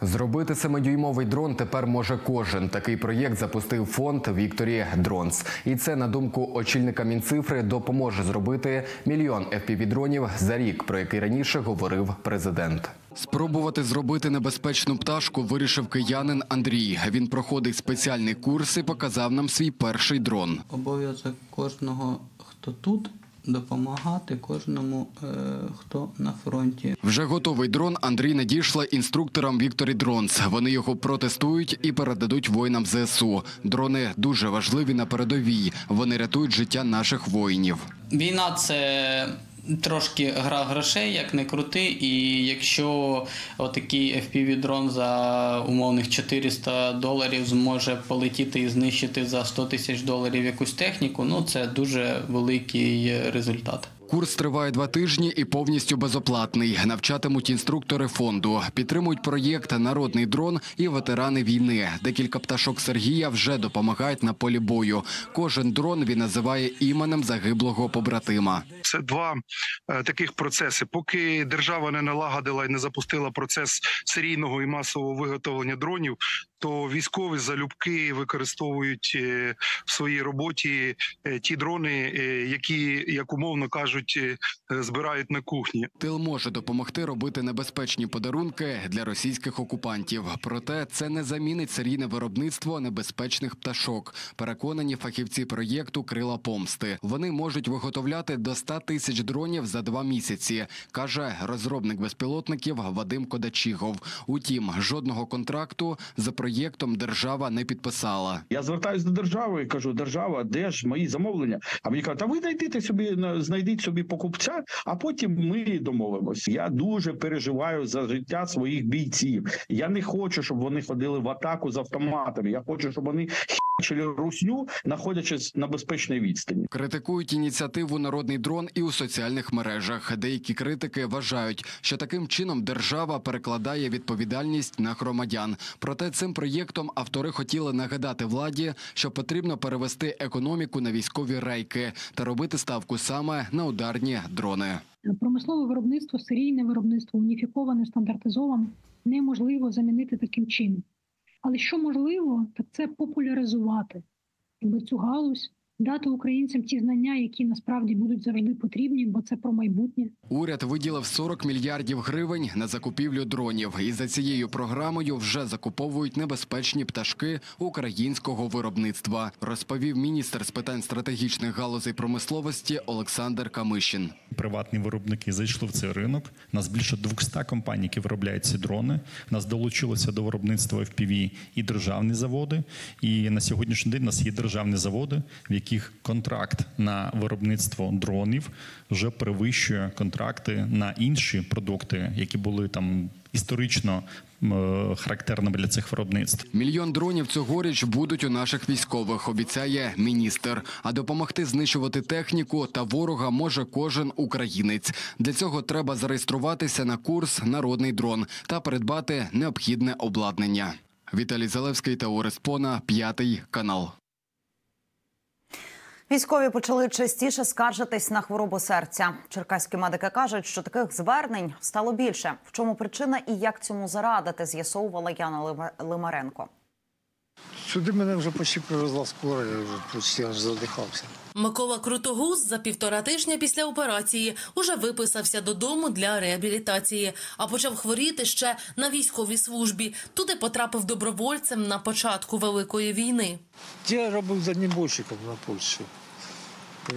Зробити семидюймовий дрон тепер може кожен. Такий проєкт запустив фонд Victory Drones. І це, на думку очільника Мінцифри, допоможе зробити мільйон FPV-дронів за рік, про який раніше говорив президент. Спробувати зробити небезпечну пташку вирішив киянин Андрій. Він проходить спеціальний курс і показав нам свій перший дрон. Обов'язок кожного, хто тут, допомагати кожному, е, хто на фронті. Вже готовий дрон Андрій надішле інструкторам Victory Drones. Вони його протестують і передадуть воїнам ЗСУ. Дрони дуже важливі на передовій. Вони рятують життя наших воїнів. Війна це трошки гра грошей, як не крути. І якщо отакий FPV-дрон за умовних 400 доларів зможе полетіти і знищити за 100 тисяч доларів якусь техніку, ну це дуже великий результат. Курс триває два тижні і повністю безоплатний. Навчатимуть інструктори фонду. Підтримують проєкт Народний дрон і ветерани війни. Декілька пташок Сергія вже допомагають на полі бою. Кожен дрон він називає іменем загиблого побратима. Це два е, таких процеси. Поки держава не налагодила і не запустила процес серійного і масового виготовлення дронів, то військові залюбки використовують е, в своїй роботі е, ті дрони, які, як умовно кажуть, е, збирають на кухні. Тил може допомогти робити небезпечні подарунки для російських окупантів. Проте це не замінить серійне виробництво небезпечних пташок. Переконані фахівці проєкту Крила помсти. Вони можуть виготовляти до 100 тисяч дронів за два місяці, каже розробник безпілотників Вадим Кодачігов. Утім, жодного контракту за проєктом держава не підписала. Я звертаюся до держави і кажу: держава, де ж мої замовлення? А мені кажуть, а ви знайдіть собі знайдіть собі покупця, а потім ми домовимося. Я дуже переживаю за життя своїх бійців. Я не хочу, щоб вони ходили в атаку з автоматами. Я хочу, щоб вони хічили русню, знаходячись на безпечній відстані. Критикують ініціативу Народний дрон і у соціальних мережах. Деякі критики вважають, що таким чином держава перекладає відповідальність на громадян. Проте цим проєктом автори хотіли нагадати владі, що потрібно перевести економіку на військові рейки та робити ставку саме на ударні дрони. Промислове виробництво, серійне виробництво, уніфіковане, стандартизоване неможливо замінити таким чином. Але що можливо, так це популяризувати щоб цю галузь, дати українцям ті знання, які насправді будуть завжди потрібні, бо це про майбутнє. Уряд виділив 40 мільярдів гривень на закупівлю дронів, і за цією програмою вже закуповують небезпечні пташки українського виробництва, розповів міністр з питань стратегічних галузей промисловості Олександр Камишин. Приватні виробники зайшли в цей ринок. У Нас більше 200 компаній, які виробляють ці дрони. У Нас долучилося до виробництва FPV і державні заводи. І на сьогоднішній день у нас є державні заводи, в яких контракт на виробництво дронів вже перевищує контракти на інші продукти, які були там історично е, характерними для цих виробництв. Мільйон дронів цьогоріч будуть у наших військових, обіцяє міністр. А допомогти знищувати техніку та ворога може кожен українець. Для цього треба зареєструватися на курс Народний дрон та придбати необхідне обладнання. Віталій Залевський та Орес Пона, п'ятий канал. Військові почали частіше скаржитись на хворобу серця. Черкаські медики кажуть, що таких звернень стало більше. В чому причина і як цьому зарадити, з'ясовувала Яна Лима- Лимаренко. Сюди мене вже почти привезла скоро, я вже почти аж задихався. Микола Крутогуз за півтора тижня після операції уже виписався додому для реабілітації, а почав хворіти ще на військовій службі. Туди потрапив добровольцем на початку великої війни. Я робив дальнібойщиком на Польщі. Е,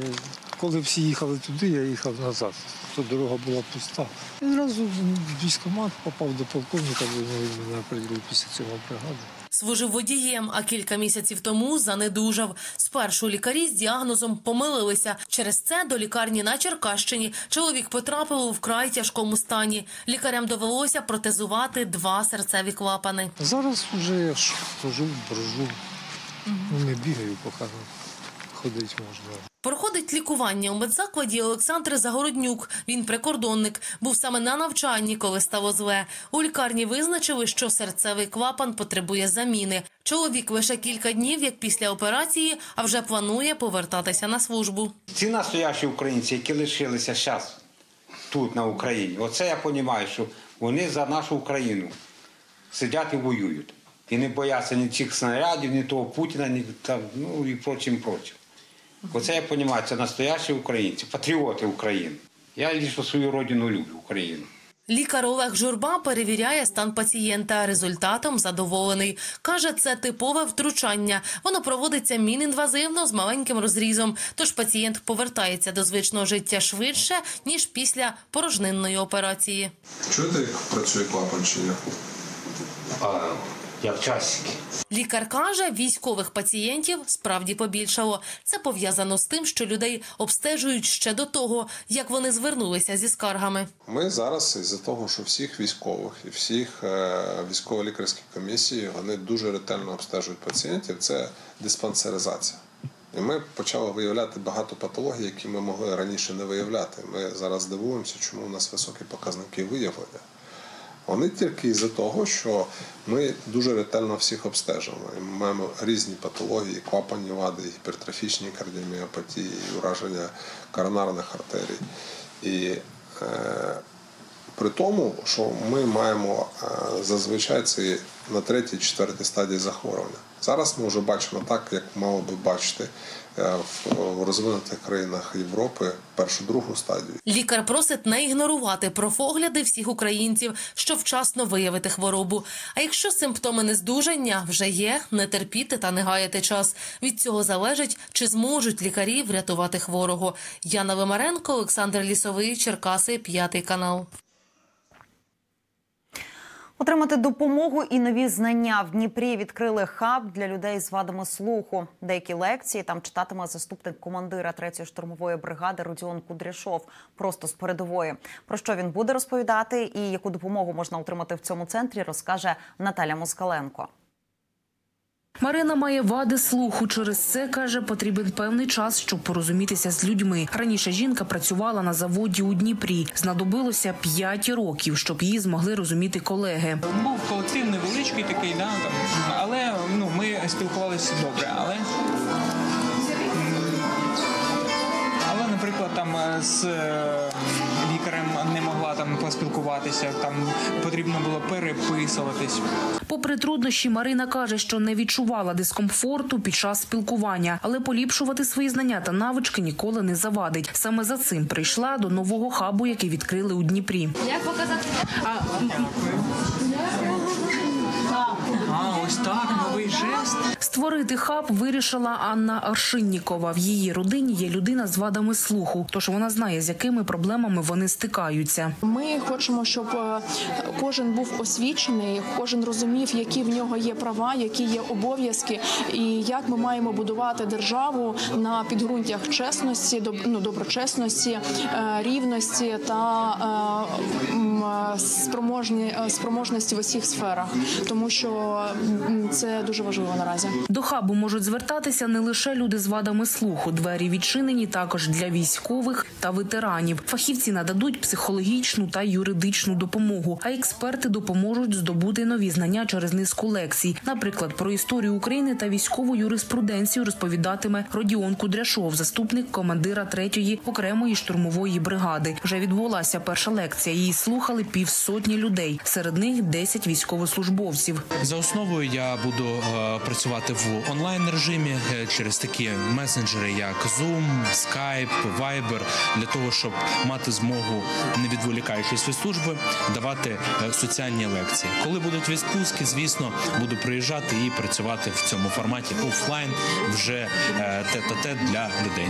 Коли всі їхали туди, я їхав назад. То дорога була пуста. І одразу в попав до полковника, до мене приділив після цього бригади. Служив водієм, а кілька місяців тому занедужав. Спершу лікарі з діагнозом помилилися. Через це до лікарні на Черкащині чоловік потрапив у вкрай тяжкому стані. Лікарям довелося протезувати два серцеві клапани. Зараз вже я хожу, брожу. Ну, не бігаю, поки ходити можна. Проходить лікування у медзакладі Олександр Загороднюк. Він прикордонник. Був саме на навчанні, коли стало зле. У лікарні визначили, що серцевий клапан потребує заміни. Чоловік лише кілька днів, як після операції, а вже планує повертатися на службу. Ці настоящі українці, які лишилися зараз тут, на Україні, оце я розумію, що вони за нашу Україну. сидять і воюють. І не бояться ні цих снарядів, ні того Путіна, ні там, ну і прочим, прочим. Оце я розумію, це настоящі українці, патріоти України. Я лише свою родину люблю, Україну. Лікар Олег Журба перевіряє стан пацієнта. Результатом задоволений. Каже, це типове втручання. Воно проводиться мінінвазивно з маленьким розрізом. Тож пацієнт повертається до звичного життя швидше ніж після порожнинної операції. Чуєте, як працює клапан чи ні? А, як часики. Лікар каже, військових пацієнтів справді побільшало. Це пов'язано з тим, що людей обстежують ще до того, як вони звернулися зі скаргами. Ми зараз із-за того, що всіх військових і всіх е, військово-лікарських комісій вони дуже ретельно обстежують пацієнтів. Це диспансеризація. І ми почали виявляти багато патологій, які ми могли раніше не виявляти. Ми зараз дивуємося, чому у нас високі показники виявлення. Вони тільки із-за того, що ми дуже ретельно всіх обстежуємо. Ми маємо різні патології, клапанні вади, гіпертрофічні кардіоміопатії, ураження коронарних артерій. І е, при тому, що ми маємо е, зазвичай це на третій, четвертій стадії захворювання. Зараз ми вже бачимо так, як мало би бачити е, в розвинутих країнах Європи першу другу стадію. Лікар просить не ігнорувати профогляди всіх українців, щоб вчасно виявити хворобу. А якщо симптоми нездужання вже є, не терпіти та не гаяти час. Від цього залежить, чи зможуть лікарі врятувати хворого. Яна Вимаренко, Олександр Лісовий, Черкаси, п'ятий канал. Отримати допомогу і нові знання в Дніпрі відкрили хаб для людей з вадами слуху. Деякі лекції там читатиме заступник командира 3-ї штурмової бригади Родіон Кудряшов просто з передової. Про що він буде розповідати і яку допомогу можна отримати в цьому центрі, розкаже Наталя Москаленко. Марина має вади слуху. Через це каже, потрібен певний час, щоб порозумітися з людьми. Раніше жінка працювала на заводі у Дніпрі. Знадобилося 5 років, щоб її змогли розуміти колеги. Був колектив невеличкий такий, да, але ну, ми спілкувалися добре. Але, але наприклад, там е, з там поспілкуватися, там потрібно було переписуватись. Попри труднощі, Марина каже, що не відчувала дискомфорту під час спілкування, але поліпшувати свої знання та навички ніколи не завадить. Саме за цим прийшла до нового хабу, який відкрили у Дніпрі. Як показати? А, ось так, новий жест. Створити хаб вирішила Анна Аршиннікова. В її родині є людина з вадами слуху, тож вона знає, з якими проблемами вони стикаються. Ми хочемо, щоб е, кожен був освічений, кожен розумів, які в нього є права, які є обов'язки, і як ми маємо будувати державу на підґрунтях чесності, ну, доброчесності, е, рівності та е, спроможні спроможності в усіх сферах, тому що це дуже важливо наразі. До хабу можуть звертатися не лише люди з вадами слуху. Двері відчинені також для військових та ветеранів. Фахівці нададуть психологічну та юридичну допомогу, а експерти допоможуть здобути нові знання через низку лекцій. Наприклад, про історію України та військову юриспруденцію розповідатиме Родіон Кудряшов, заступник командира третьої окремої штурмової бригади. Вже відбулася перша лекція. Її слухали півсотні людей. Серед них 10 військовослужбовців. За основою я буду е, працювати в онлайн режимі е, через такі месенджери, як Zoom, Skype, Viber, для того, щоб мати змогу, не відволікаючись від служби, давати е, соціальні лекції. Коли будуть відпустки, звісно, буду приїжджати і працювати в цьому форматі офлайн вже тет-а-тет для людей.